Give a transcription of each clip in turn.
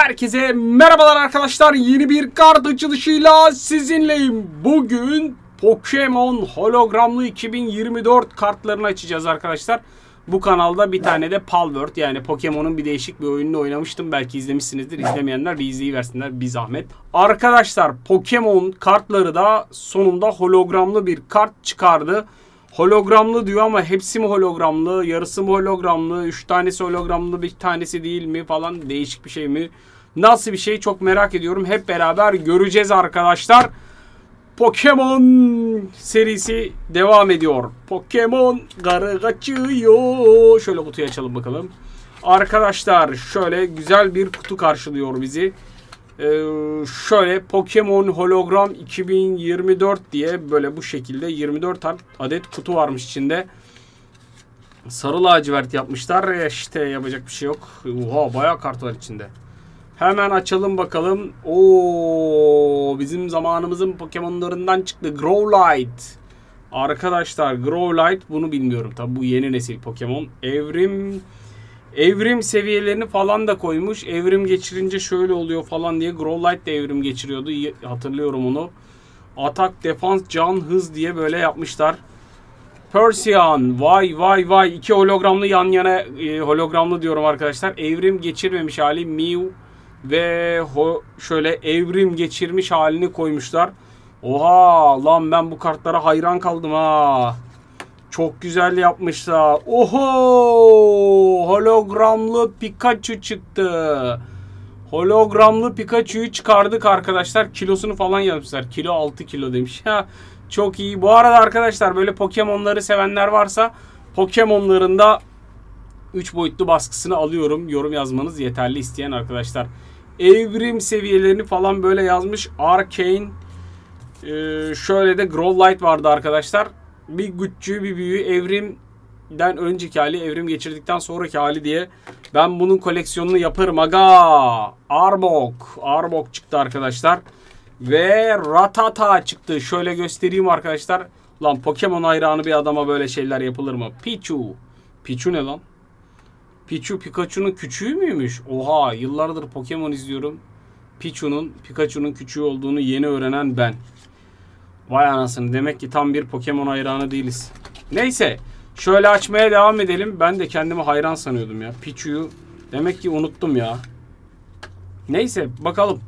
Herkese merhabalar arkadaşlar. Yeni bir kart açılışıyla sizinleyim. Bugün Pokemon hologramlı 2024 kartlarını açacağız arkadaşlar. Bu kanalda bir tane de Palworld yani Pokemon'un bir değişik bir oyununu oynamıştım. Belki izlemişsinizdir. İzlemeyenler bir izleyiversinler bir zahmet. Arkadaşlar Pokemon kartları da sonunda hologramlı bir kart çıkardı. Hologramlı diyor ama hepsi mi hologramlı, yarısı mı hologramlı, üç tanesi hologramlı, bir tanesi değil mi falan değişik bir şey mi? Nasıl bir şey çok merak ediyorum. Hep beraber göreceğiz arkadaşlar. Pokemon serisi devam ediyor. Pokemon garı kaçıyor. Şöyle kutuyu açalım bakalım. Arkadaşlar şöyle güzel bir kutu karşılıyor bizi. Ee, şöyle Pokemon Hologram 2024 diye böyle bu şekilde 24 adet kutu varmış içinde. Sarı lacivert yapmışlar. E işte yapacak bir şey yok. Oha bayağı kart var içinde. Hemen açalım bakalım. Oo bizim zamanımızın Pokemon'larından çıktı. Growlite. Arkadaşlar Growlite bunu bilmiyorum. Tabi bu yeni nesil Pokemon. Evrim evrim seviyelerini falan da koymuş. Evrim geçirince şöyle oluyor falan diye Growlite de evrim geçiriyordu. Hatırlıyorum onu. Atak, defans, can, hız diye böyle yapmışlar. Persian. Vay vay vay. iki hologramlı yan yana e, hologramlı diyorum arkadaşlar. Evrim geçirmemiş hali Mew ve şöyle evrim geçirmiş halini koymuşlar. Oha lan ben bu kartlara hayran kaldım ha. Çok güzel yapmışlar. Oho! Hologramlı Pikachu çıktı. Hologramlı Pikachu'yu çıkardık arkadaşlar. Kilosunu falan yazmışlar. Kilo 6 kilo demiş. Ya çok iyi. Bu arada arkadaşlar böyle Pokemon'ları sevenler varsa Pokemon'ların da 3 boyutlu baskısını alıyorum. Yorum yazmanız yeterli isteyen arkadaşlar. Evrim seviyelerini falan böyle yazmış. Arcane. Ee, şöyle de Growlite vardı arkadaşlar. Bir güççü bir büyü evrimden önceki hali evrim geçirdikten sonraki hali diye ben bunun koleksiyonunu yaparım aga. Arbok. Arbok çıktı arkadaşlar. Ve Ratata çıktı. Şöyle göstereyim arkadaşlar. Lan Pokemon hayranı bir adama böyle şeyler yapılır mı? Pichu. Pichu ne lan? Pichu Pikachu'nun küçüğü müymüş? Oha yıllardır Pokemon izliyorum. Pichu'nun Pikachu'nun küçüğü olduğunu yeni öğrenen ben. Vay anasını demek ki tam bir Pokemon hayranı değiliz. Neyse şöyle açmaya devam edelim. Ben de kendimi hayran sanıyordum ya. Pichu'yu demek ki unuttum ya. Neyse bakalım.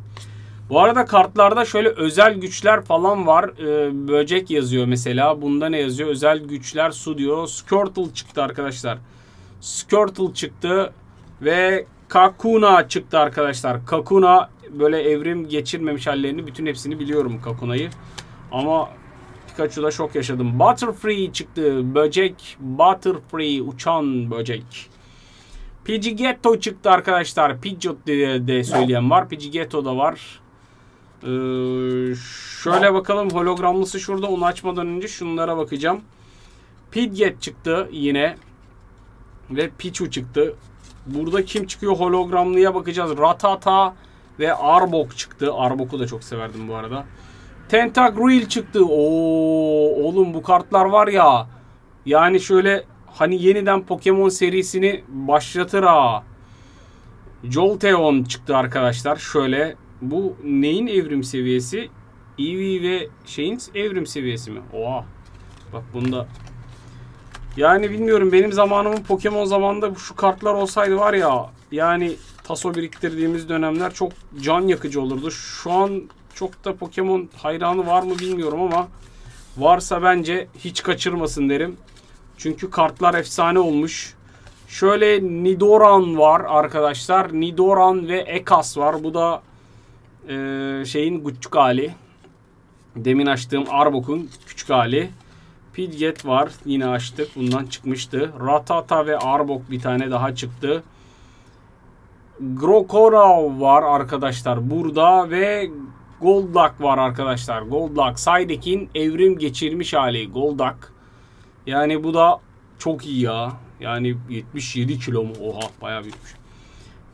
Bu arada kartlarda şöyle özel güçler falan var. Ee, böcek yazıyor mesela. Bunda ne yazıyor? Özel güçler su diyor. Squirtle çıktı arkadaşlar. Squirtle çıktı. Ve Kakuna çıktı arkadaşlar. Kakuna böyle evrim geçirmemiş hallerini bütün hepsini biliyorum Kakuna'yı. Ama Pikachu'da şok yaşadım. Butterfree çıktı. Böcek. Butterfree. Uçan böcek. Pidgeotto çıktı arkadaşlar. Pidgeot diye de söyleyen var. Pidgeotto da var. Ee, şöyle bakalım hologramlısı şurada. Onu açmadan önce şunlara bakacağım. Pidgeot çıktı yine. Ve Pichu çıktı. Burada kim çıkıyor hologramlıya bakacağız. Ratata ve Arbok çıktı. Arbok'u da çok severdim bu arada. Tentagruel çıktı. Oo, oğlum bu kartlar var ya. Yani şöyle hani yeniden Pokemon serisini başlatır ha. Jolteon çıktı arkadaşlar. Şöyle bu neyin evrim seviyesi? Eevee ve şeyin evrim seviyesi mi? Oha. Bak bunda yani bilmiyorum benim zamanımın Pokemon zamanında şu kartlar olsaydı var ya yani taso biriktirdiğimiz dönemler çok can yakıcı olurdu. Şu an çok da Pokemon hayranı var mı bilmiyorum ama varsa bence hiç kaçırmasın derim. Çünkü kartlar efsane olmuş. Şöyle Nidoran var arkadaşlar. Nidoran ve Ekas var. Bu da e, şeyin küçük hali. Demin açtığım Arbok'un küçük hali. Pidgeot var. Yine açtık. Bundan çıkmıştı. Ratata ve Arbok bir tane daha çıktı. Grokora var arkadaşlar burada ve Golduck var arkadaşlar. Golduck. Psyduck'in evrim geçirmiş hali. Golduck. Yani bu da çok iyi ya. Yani 77 kilo mu? Oha bayağı büyükmüş.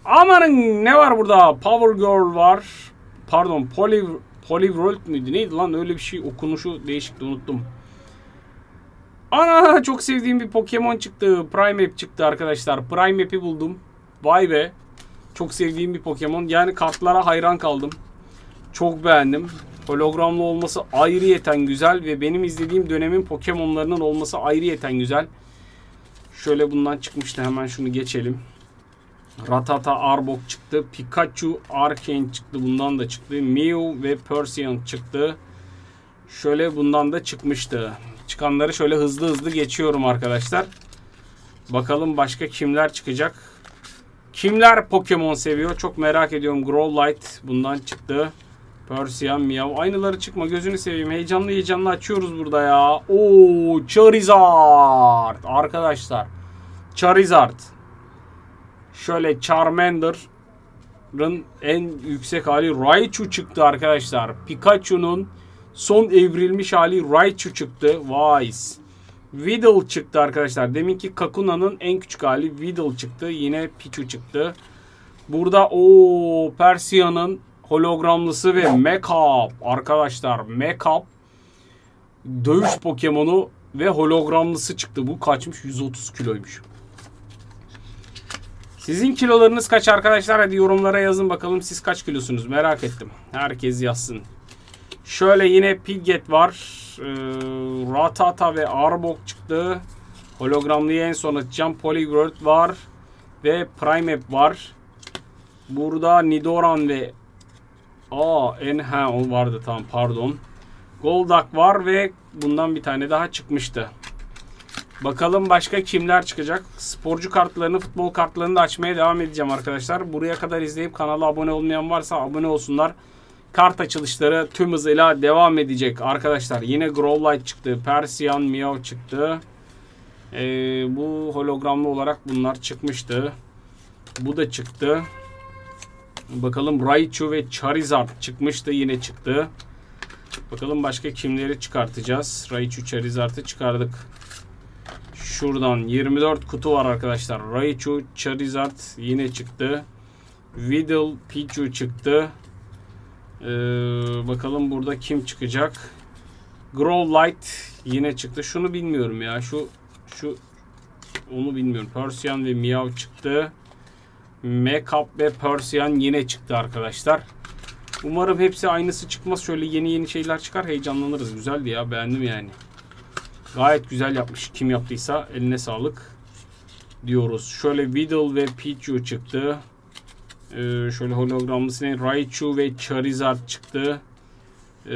Amanın ne var burada? Power Girl var. Pardon Poly Polyworld müydü? Neydi lan? Öyle bir şey okunuşu değişikti unuttum. Ana çok sevdiğim bir Pokemon çıktı. Prime Map çıktı arkadaşlar. Prime Map'i buldum. Vay be. Çok sevdiğim bir Pokemon. Yani kartlara hayran kaldım. Çok beğendim. Hologramlı olması ayrıyeten güzel ve benim izlediğim dönemin Pokemon'larının olması ayrıyeten güzel. Şöyle bundan çıkmıştı. Hemen şunu geçelim. Ratata Arbok çıktı. Pikachu Arcane çıktı. Bundan da çıktı. Mew ve Persian çıktı. Şöyle bundan da çıkmıştı. Çıkanları şöyle hızlı hızlı geçiyorum arkadaşlar. Bakalım başka kimler çıkacak. Kimler Pokemon seviyor? Çok merak ediyorum. Growlite bundan çıktı. Persian, Meow. Aynıları çıkma. Gözünü seveyim. Heyecanlı heyecanlı açıyoruz burada ya. Oo, Charizard. Arkadaşlar. Charizard. Şöyle Charmander'ın en yüksek hali Raichu çıktı arkadaşlar. Pikachu'nun son evrilmiş hali Raichu çıktı. Wise. Weedle çıktı arkadaşlar. Deminki Kakuna'nın en küçük hali Weedle çıktı. Yine Pichu çıktı. Burada o Persia'nın hologramlısı ve Mekap arkadaşlar. Mekap dövüş Pokemonu ve hologramlısı çıktı. Bu kaçmış? 130 kiloymuş. Sizin kilolarınız kaç arkadaşlar? Hadi yorumlara yazın bakalım siz kaç kilosunuz merak ettim. Herkes yazsın. Şöyle yine Pidgeot var. Ee, Ratata ve Arbok çıktı. Hologramlıyı en son açacağım. Poliwrath var. Ve Primeape var. Burada Nidoran ve Aa en ha o vardı tamam pardon. Golduck var ve bundan bir tane daha çıkmıştı. Bakalım başka kimler çıkacak. Sporcu kartlarını, futbol kartlarını da açmaya devam edeceğim arkadaşlar. Buraya kadar izleyip kanala abone olmayan varsa abone olsunlar. Kart açılışları tüm hızıyla devam edecek arkadaşlar. Yine Growlite çıktı. Persian Meow çıktı. Ee, bu hologramlı olarak bunlar çıkmıştı. Bu da çıktı. Bakalım Raichu ve Charizard çıkmıştı. Yine çıktı. Bakalım başka kimleri çıkartacağız. Raichu Charizard'ı çıkardık. Şuradan 24 kutu var arkadaşlar. Raichu Charizard yine çıktı. Weedle Pichu çıktı. Ee, bakalım burada kim çıkacak. Growlite yine çıktı. Şunu bilmiyorum ya. Şu şu onu bilmiyorum. Persian ve Meow çıktı. Makeup ve Persian yine çıktı arkadaşlar. Umarım hepsi aynısı çıkmaz. Şöyle yeni yeni şeyler çıkar. Heyecanlanırız. Güzeldi ya. Beğendim yani. Gayet güzel yapmış. Kim yaptıysa eline sağlık diyoruz. Şöyle Weedle ve Pichu çıktı. Ee, şöyle hologramlısına Raichu ve Charizard çıktı. Ee,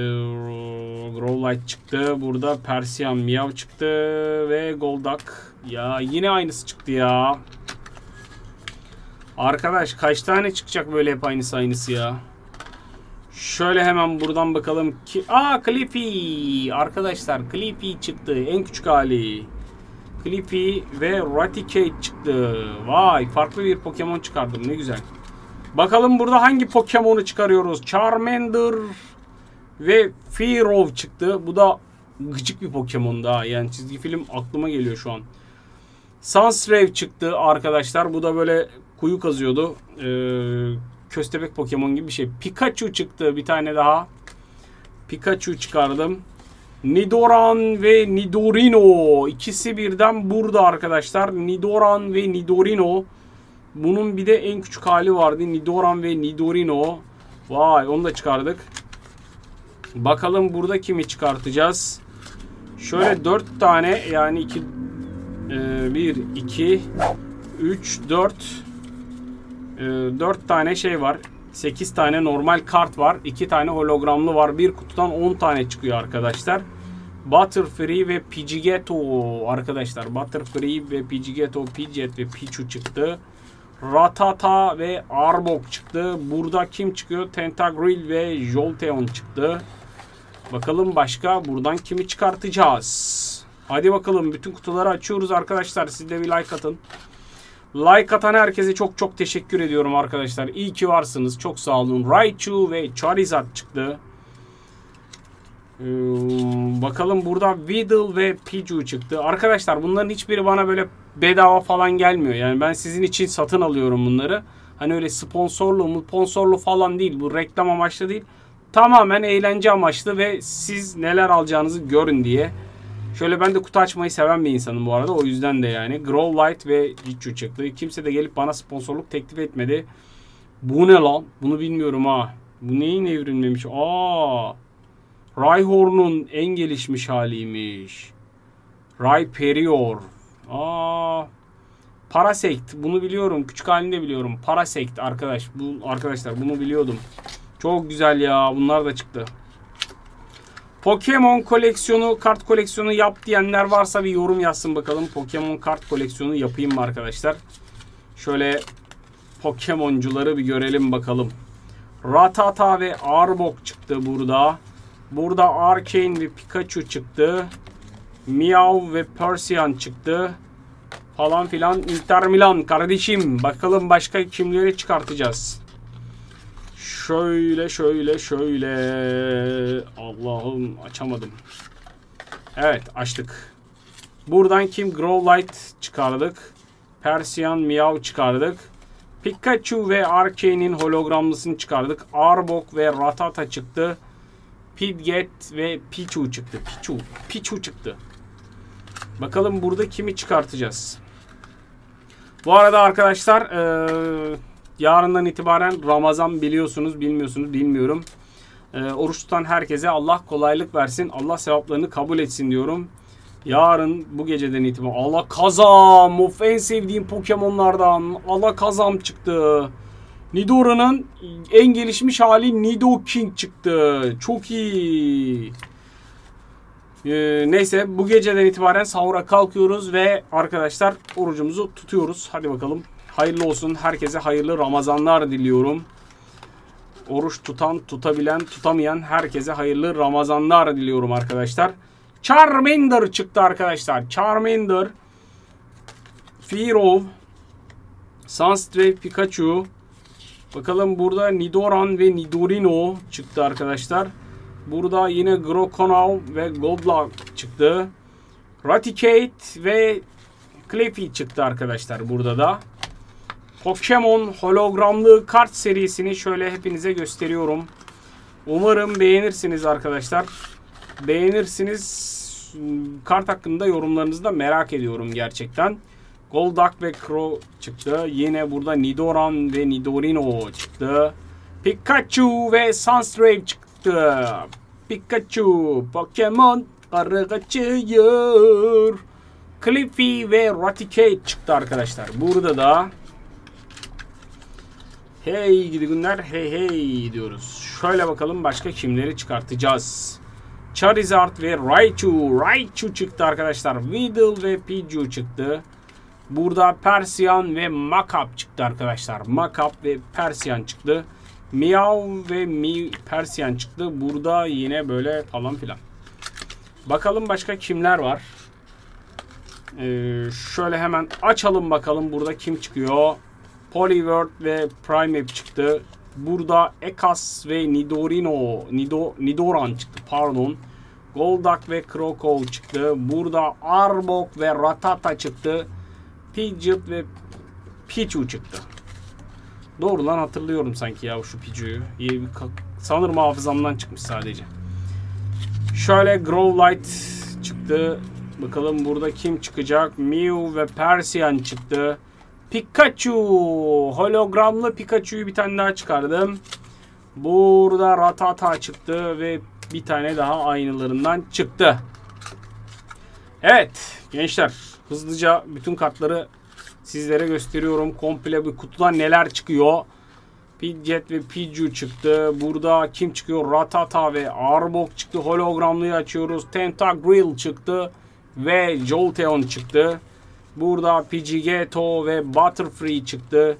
Growlite çıktı. Burada Persian Meow çıktı ve Golduck. Ya yine aynısı çıktı ya. Arkadaş kaç tane çıkacak böyle hep aynısı aynısı ya. Şöyle hemen buradan bakalım ki Aa Clippy. Arkadaşlar Clippy çıktı. En küçük hali. Clippy ve Raticate çıktı. Vay farklı bir Pokemon çıkardım. Ne güzel. Bakalım burada hangi Pokemon'u çıkarıyoruz? Charmander ve Fearow çıktı. Bu da gıcık bir Pokemon daha. Yani çizgi film aklıma geliyor şu an. Sunsrave çıktı arkadaşlar. Bu da böyle kuyu kazıyordu. Ee, köstebek Pokemon gibi bir şey. Pikachu çıktı bir tane daha. Pikachu çıkardım. Nidoran ve Nidorino. ikisi birden burada arkadaşlar. Nidoran ve Nidorino. Bunun bir de en küçük hali vardı. Nidoran ve Nidorino. Vay onu da çıkardık. Bakalım burada kimi çıkartacağız. Şöyle 4 tane yani 2 1 2 3 4 4 tane şey var. 8 tane normal kart var. 2 tane hologramlı var. Bir kutudan 10 tane çıkıyor arkadaşlar. Butterfree ve Pidgeotto arkadaşlar. Butterfree ve Pidgeotto, Pidgeot ve Pichu çıktı. Ratata ve Arbok çıktı. Burada kim çıkıyor? Tentagrill ve Jolteon çıktı. Bakalım başka buradan kimi çıkartacağız? Hadi bakalım bütün kutuları açıyoruz arkadaşlar. Siz de bir like atın. Like atan herkese çok çok teşekkür ediyorum arkadaşlar. İyi ki varsınız. Çok sağ olun. Raichu ve Charizard çıktı. Ee, bakalım burada Weedle ve Pichu çıktı. Arkadaşlar bunların hiçbiri bana böyle bedava falan gelmiyor. Yani ben sizin için satın alıyorum bunları. Hani öyle sponsorlu, sponsorlu falan değil. Bu reklam amaçlı değil. Tamamen eğlence amaçlı ve siz neler alacağınızı görün diye. Şöyle ben de kutu açmayı seven bir insanım bu arada. O yüzden de yani. Grow Light ve Jichu çıktı. Kimse de gelip bana sponsorluk teklif etmedi. Bu ne lan? Bunu bilmiyorum ha. Bu neyin evrilmemiş? Aa. Rhyhorn'un en gelişmiş haliymiş. Rhyperior. Aa. Parasect. Bunu biliyorum. Küçük halinde biliyorum. Parasect arkadaş. Bu arkadaşlar bunu biliyordum. Çok güzel ya. Bunlar da çıktı. Pokemon koleksiyonu, kart koleksiyonu yap diyenler varsa bir yorum yazsın bakalım. Pokemon kart koleksiyonu yapayım mı arkadaşlar? Şöyle Pokemoncuları bir görelim bakalım. Ratata ve Arbok çıktı burada. Burada Arcane ve Pikachu çıktı. Meow ve Persian çıktı. Falan filan. Inter Milan kardeşim. Bakalım başka kimleri çıkartacağız. Şöyle şöyle şöyle. Allah'ım açamadım. Evet açtık. Buradan kim Growlite çıkardık. Persian Meow çıkardık. Pikachu ve Arcane'in hologramlısını çıkardık. Arbok ve Ratata çıktı. Pidgeot ve Pichu çıktı. Pichu. Pichu çıktı. Bakalım burada kimi çıkartacağız. Bu arada arkadaşlar ee, yarından itibaren Ramazan biliyorsunuz bilmiyorsunuz bilmiyorum. E, oruç tutan herkese Allah kolaylık versin. Allah sevaplarını kabul etsin diyorum. Yarın bu geceden itibaren Allah kazam of en sevdiğim Pokemon'lardan Allah kazam çıktı. Nidora'nın en gelişmiş hali Nido King çıktı. Çok iyi. Ee, neyse bu geceden itibaren sahura kalkıyoruz ve arkadaşlar orucumuzu tutuyoruz. Hadi bakalım. Hayırlı olsun. Herkese hayırlı Ramazanlar diliyorum. Oruç tutan, tutabilen, tutamayan herkese hayırlı Ramazanlar diliyorum arkadaşlar. Charmander çıktı arkadaşlar. Charmander, Fearow, Sunstray, Pikachu. Bakalım burada Nidoran ve Nidorino çıktı arkadaşlar. Burada yine Grokonaw ve Goldlock çıktı. Raticate ve Clefairy çıktı arkadaşlar burada da. Pokemon hologramlı kart serisini şöyle hepinize gösteriyorum. Umarım beğenirsiniz arkadaşlar. Beğenirsiniz. Kart hakkında yorumlarınızı da merak ediyorum gerçekten. Golduck ve Crow çıktı. Yine burada Nidoran ve Nidorino çıktı. Pikachu ve Sunstray çıktı. Pikachu Pokemon arı kaçıyor. Cliffy ve Raticate çıktı arkadaşlar. Burada da Hey gidi günler hey hey diyoruz. Şöyle bakalım başka kimleri çıkartacağız. Charizard ve Raichu. Raichu çıktı arkadaşlar. Weedle ve Pidgeot çıktı. Burada Persian ve Makap çıktı arkadaşlar. Makap ve Persian çıktı. Meow ve Mi Persian çıktı. Burada yine böyle falan filan. Bakalım başka kimler var. Ee, şöyle hemen açalım bakalım burada kim çıkıyor. Poliword ve Primeape çıktı. Burada Ekas ve Nidorino, Nido, Nidoran çıktı pardon. Golduck ve Krokol çıktı. Burada Arbok ve Ratata çıktı. Pidgeot ve Pichu çıktı. Doğru lan hatırlıyorum sanki ya şu Pichu'yu. Sanırım hafızamdan çıkmış sadece. Şöyle Growlite çıktı. Bakalım burada kim çıkacak? Mew ve Persian çıktı. Pikachu. Hologramlı Pikachu'yu bir tane daha çıkardım. Burada Ratata çıktı ve bir tane daha aynılarından çıktı. Evet gençler hızlıca bütün kartları sizlere gösteriyorum. Komple bir kutudan neler çıkıyor. Pidgeot ve Pidgeot çıktı. Burada kim çıkıyor? Ratata ve Arbok çıktı. Hologramlıyı açıyoruz. Tentagrill çıktı. Ve Jolteon çıktı. Burada Pidgeotto ve Butterfree çıktı.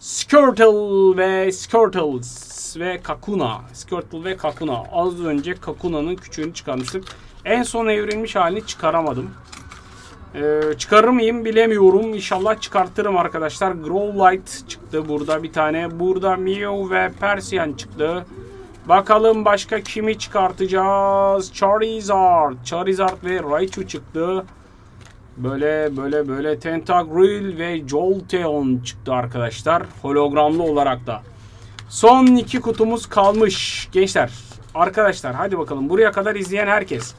Squirtle ve Squirtles ve Kakuna. Squirtle ve Kakuna. Az önce Kakuna'nın küçüğünü çıkarmıştık. En son evrilmiş halini çıkaramadım. Ee, çıkarır mıyım bilemiyorum. İnşallah çıkartırım arkadaşlar. Growlite çıktı burada bir tane. Burada Mew ve Persian çıktı. Bakalım başka kimi çıkartacağız? Charizard. Charizard ve Raichu çıktı. Böyle böyle böyle Tentagrill ve Jolteon çıktı arkadaşlar. Hologramlı olarak da. Son iki kutumuz kalmış. Gençler arkadaşlar hadi bakalım buraya kadar izleyen herkes.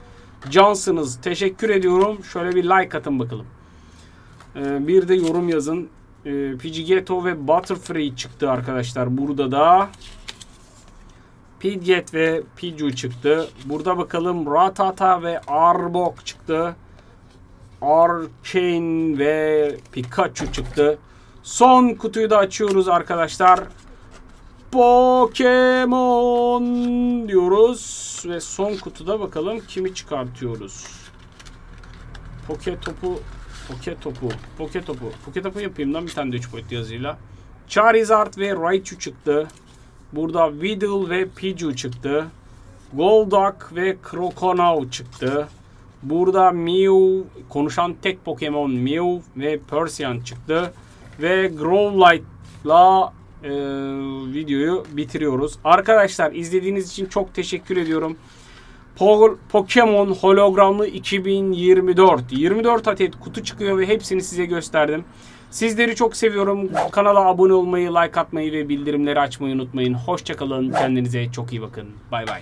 Cansınız. Teşekkür ediyorum. Şöyle bir like atın bakalım. Ee, bir de yorum yazın. e, Pidgeotto ve Butterfree çıktı arkadaşlar. Burada da Pidgeot ve Pidgey çıktı. Burada bakalım Ratata ve Arbok çıktı. Arcane ve Pikachu çıktı. Son kutuyu da açıyoruz arkadaşlar. Pokemon diyoruz. Ve son kutuda bakalım kimi çıkartıyoruz. Poke topu Poke topu. Poke topu. Poke topu yapayım lan bir tane de 3 boyutlu yazıyla. Charizard ve Raichu çıktı. Burada Weedle ve Pidgey çıktı. Golduck ve Croconaw çıktı. Burada Mew, konuşan tek Pokemon Mew ve Persian çıktı. Ve Growlite'la e, videoyu bitiriyoruz. Arkadaşlar izlediğiniz için çok teşekkür ediyorum. Po- Pokemon hologramlı 2024. 24 adet kutu çıkıyor ve hepsini size gösterdim. Sizleri çok seviyorum. Kanala abone olmayı, like atmayı ve bildirimleri açmayı unutmayın. Hoşçakalın. Kendinize çok iyi bakın. Bay bay.